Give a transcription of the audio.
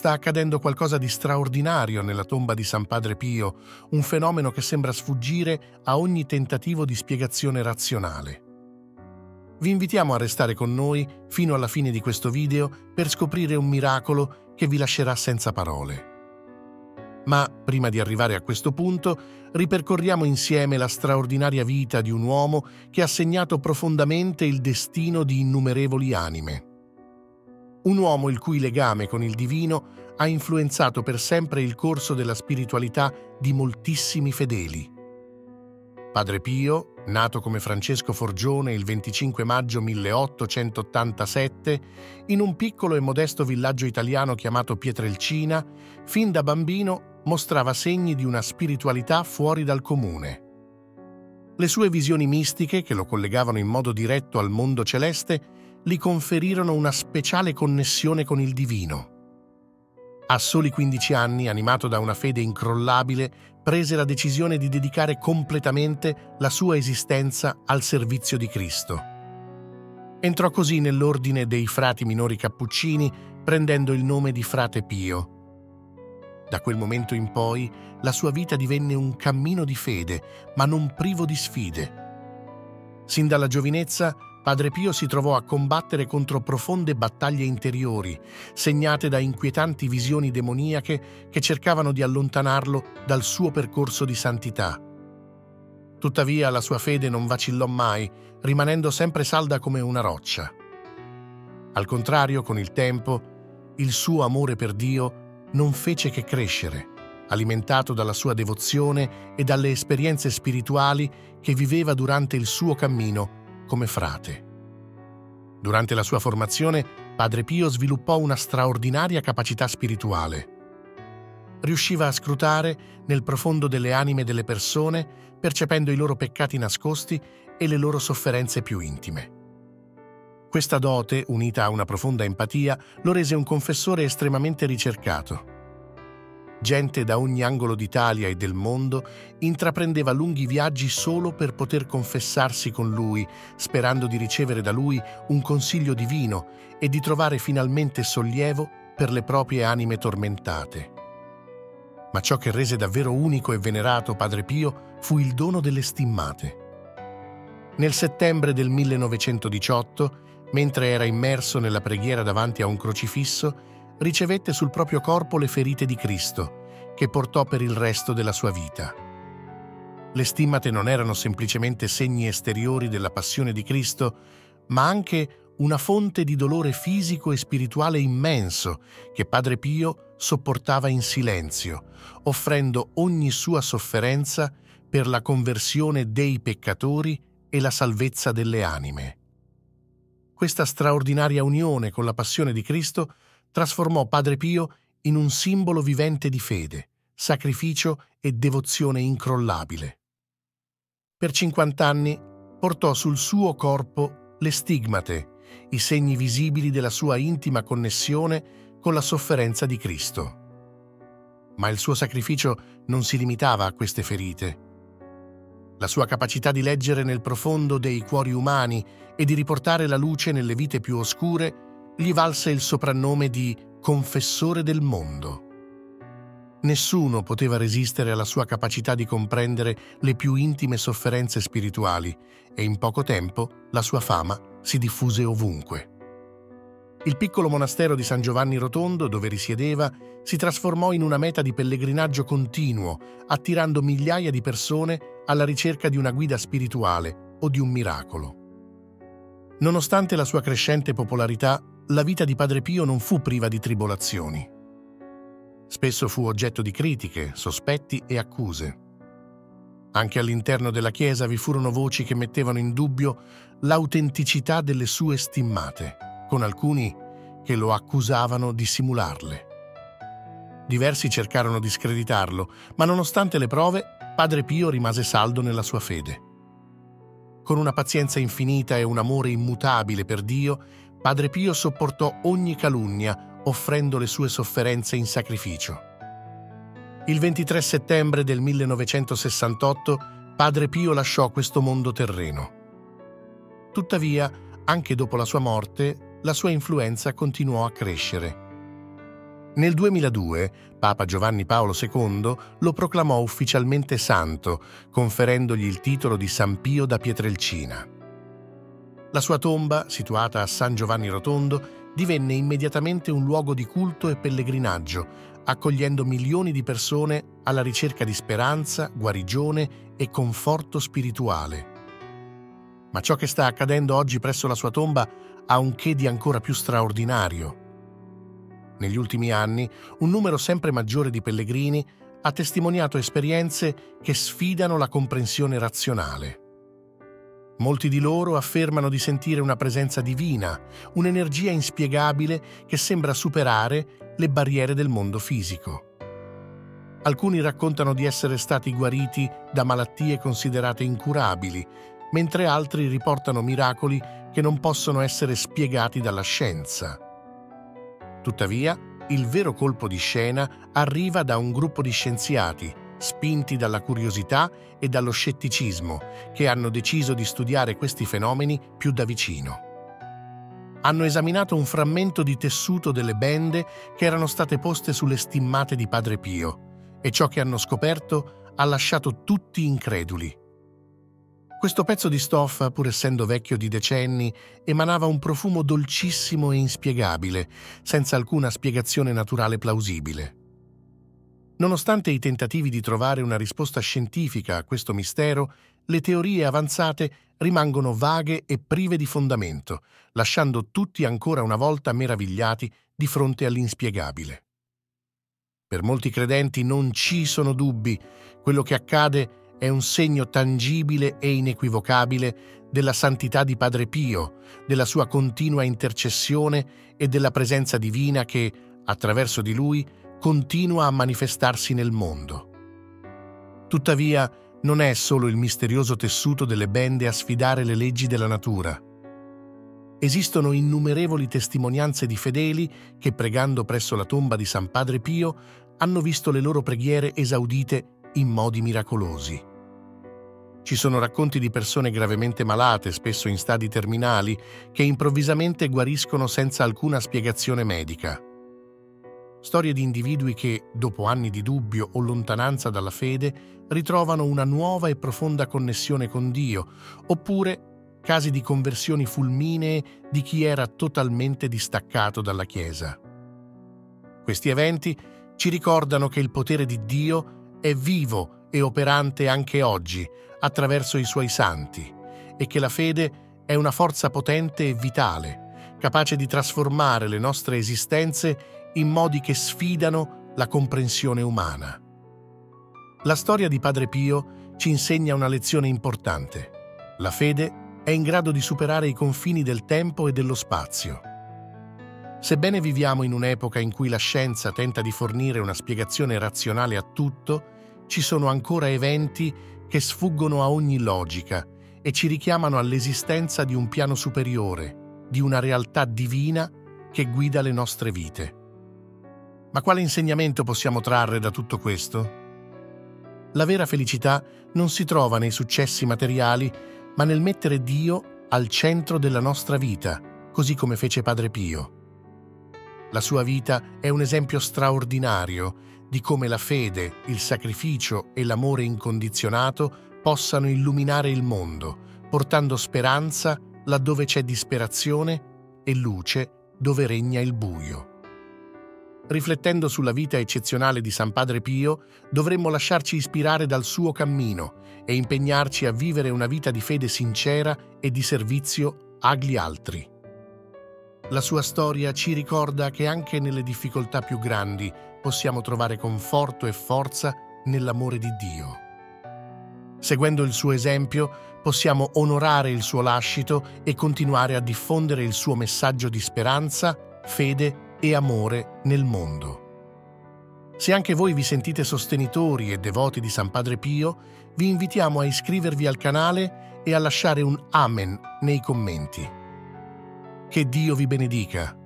sta accadendo qualcosa di straordinario nella tomba di San Padre Pio, un fenomeno che sembra sfuggire a ogni tentativo di spiegazione razionale. Vi invitiamo a restare con noi fino alla fine di questo video per scoprire un miracolo che vi lascerà senza parole. Ma prima di arrivare a questo punto, ripercorriamo insieme la straordinaria vita di un uomo che ha segnato profondamente il destino di innumerevoli anime. Un uomo il cui legame con il divino ha influenzato per sempre il corso della spiritualità di moltissimi fedeli. Padre Pio, nato come Francesco Forgione il 25 maggio 1887, in un piccolo e modesto villaggio italiano chiamato Pietrelcina, fin da bambino mostrava segni di una spiritualità fuori dal comune. Le sue visioni mistiche, che lo collegavano in modo diretto al mondo celeste, gli conferirono una speciale connessione con il divino. A soli 15 anni, animato da una fede incrollabile, prese la decisione di dedicare completamente la sua esistenza al servizio di Cristo. Entrò così nell'ordine dei frati minori cappuccini, prendendo il nome di frate Pio. Da quel momento in poi la sua vita divenne un cammino di fede, ma non privo di sfide. Sin dalla giovinezza Padre Pio si trovò a combattere contro profonde battaglie interiori, segnate da inquietanti visioni demoniache che cercavano di allontanarlo dal suo percorso di santità. Tuttavia la sua fede non vacillò mai, rimanendo sempre salda come una roccia. Al contrario, con il tempo, il suo amore per Dio non fece che crescere, alimentato dalla sua devozione e dalle esperienze spirituali che viveva durante il suo cammino come frate. Durante la sua formazione, Padre Pio sviluppò una straordinaria capacità spirituale. Riusciva a scrutare nel profondo delle anime delle persone, percependo i loro peccati nascosti e le loro sofferenze più intime. Questa dote, unita a una profonda empatia, lo rese un confessore estremamente ricercato. Gente da ogni angolo d'Italia e del mondo intraprendeva lunghi viaggi solo per poter confessarsi con lui, sperando di ricevere da lui un consiglio divino e di trovare finalmente sollievo per le proprie anime tormentate. Ma ciò che rese davvero unico e venerato Padre Pio fu il dono delle stimmate. Nel settembre del 1918, mentre era immerso nella preghiera davanti a un crocifisso, ricevette sul proprio corpo le ferite di Cristo, che portò per il resto della sua vita. Le stimmate non erano semplicemente segni esteriori della passione di Cristo, ma anche una fonte di dolore fisico e spirituale immenso che Padre Pio sopportava in silenzio, offrendo ogni sua sofferenza per la conversione dei peccatori e la salvezza delle anime. Questa straordinaria unione con la passione di Cristo trasformò Padre Pio in un simbolo vivente di fede, sacrificio e devozione incrollabile. Per 50 anni portò sul suo corpo le stigmate, i segni visibili della sua intima connessione con la sofferenza di Cristo. Ma il suo sacrificio non si limitava a queste ferite. La sua capacità di leggere nel profondo dei cuori umani e di riportare la luce nelle vite più oscure gli valse il soprannome di confessore del mondo. Nessuno poteva resistere alla sua capacità di comprendere le più intime sofferenze spirituali e in poco tempo la sua fama si diffuse ovunque. Il piccolo monastero di San Giovanni Rotondo, dove risiedeva, si trasformò in una meta di pellegrinaggio continuo, attirando migliaia di persone alla ricerca di una guida spirituale o di un miracolo. Nonostante la sua crescente popolarità, la vita di Padre Pio non fu priva di tribolazioni. Spesso fu oggetto di critiche, sospetti e accuse. Anche all'interno della Chiesa vi furono voci che mettevano in dubbio l'autenticità delle sue stimmate, con alcuni che lo accusavano di simularle. Diversi cercarono di screditarlo, ma nonostante le prove, Padre Pio rimase saldo nella sua fede. Con una pazienza infinita e un amore immutabile per Dio, Padre Pio sopportò ogni calunnia, offrendo le sue sofferenze in sacrificio. Il 23 settembre del 1968 Padre Pio lasciò questo mondo terreno. Tuttavia, anche dopo la sua morte, la sua influenza continuò a crescere. Nel 2002 Papa Giovanni Paolo II lo proclamò ufficialmente santo, conferendogli il titolo di San Pio da Pietrelcina. La sua tomba, situata a San Giovanni Rotondo, divenne immediatamente un luogo di culto e pellegrinaggio, accogliendo milioni di persone alla ricerca di speranza, guarigione e conforto spirituale. Ma ciò che sta accadendo oggi presso la sua tomba ha un che di ancora più straordinario. Negli ultimi anni, un numero sempre maggiore di pellegrini ha testimoniato esperienze che sfidano la comprensione razionale. Molti di loro affermano di sentire una presenza divina, un'energia inspiegabile che sembra superare le barriere del mondo fisico. Alcuni raccontano di essere stati guariti da malattie considerate incurabili, mentre altri riportano miracoli che non possono essere spiegati dalla scienza. Tuttavia, il vero colpo di scena arriva da un gruppo di scienziati, spinti dalla curiosità e dallo scetticismo, che hanno deciso di studiare questi fenomeni più da vicino. Hanno esaminato un frammento di tessuto delle bende che erano state poste sulle stimmate di Padre Pio e ciò che hanno scoperto ha lasciato tutti increduli. Questo pezzo di stoffa, pur essendo vecchio di decenni, emanava un profumo dolcissimo e inspiegabile, senza alcuna spiegazione naturale plausibile. Nonostante i tentativi di trovare una risposta scientifica a questo mistero, le teorie avanzate rimangono vaghe e prive di fondamento, lasciando tutti ancora una volta meravigliati di fronte all'inspiegabile. Per molti credenti non ci sono dubbi, quello che accade è un segno tangibile e inequivocabile della santità di Padre Pio, della sua continua intercessione e della presenza divina che, attraverso di lui, continua a manifestarsi nel mondo. Tuttavia, non è solo il misterioso tessuto delle bende a sfidare le leggi della natura. Esistono innumerevoli testimonianze di fedeli che, pregando presso la tomba di San Padre Pio, hanno visto le loro preghiere esaudite in modi miracolosi. Ci sono racconti di persone gravemente malate, spesso in stadi terminali, che improvvisamente guariscono senza alcuna spiegazione medica. Storie di individui che, dopo anni di dubbio o lontananza dalla fede, ritrovano una nuova e profonda connessione con Dio, oppure casi di conversioni fulminee di chi era totalmente distaccato dalla Chiesa. Questi eventi ci ricordano che il potere di Dio è vivo e operante anche oggi attraverso i suoi santi e che la fede è una forza potente e vitale, capace di trasformare le nostre esistenze in modi che sfidano la comprensione umana. La storia di Padre Pio ci insegna una lezione importante. La fede è in grado di superare i confini del tempo e dello spazio. Sebbene viviamo in un'epoca in cui la scienza tenta di fornire una spiegazione razionale a tutto, ci sono ancora eventi che sfuggono a ogni logica e ci richiamano all'esistenza di un piano superiore, di una realtà divina che guida le nostre vite. Ma quale insegnamento possiamo trarre da tutto questo? La vera felicità non si trova nei successi materiali, ma nel mettere Dio al centro della nostra vita, così come fece Padre Pio. La sua vita è un esempio straordinario di come la fede, il sacrificio e l'amore incondizionato possano illuminare il mondo, portando speranza laddove c'è disperazione e luce dove regna il buio. Riflettendo sulla vita eccezionale di San Padre Pio, dovremmo lasciarci ispirare dal suo cammino e impegnarci a vivere una vita di fede sincera e di servizio agli altri. La sua storia ci ricorda che anche nelle difficoltà più grandi possiamo trovare conforto e forza nell'amore di Dio. Seguendo il suo esempio, possiamo onorare il suo lascito e continuare a diffondere il suo messaggio di speranza, fede e amore nel mondo. Se anche voi vi sentite sostenitori e devoti di San Padre Pio, vi invitiamo a iscrivervi al canale e a lasciare un Amen nei commenti. Che Dio vi benedica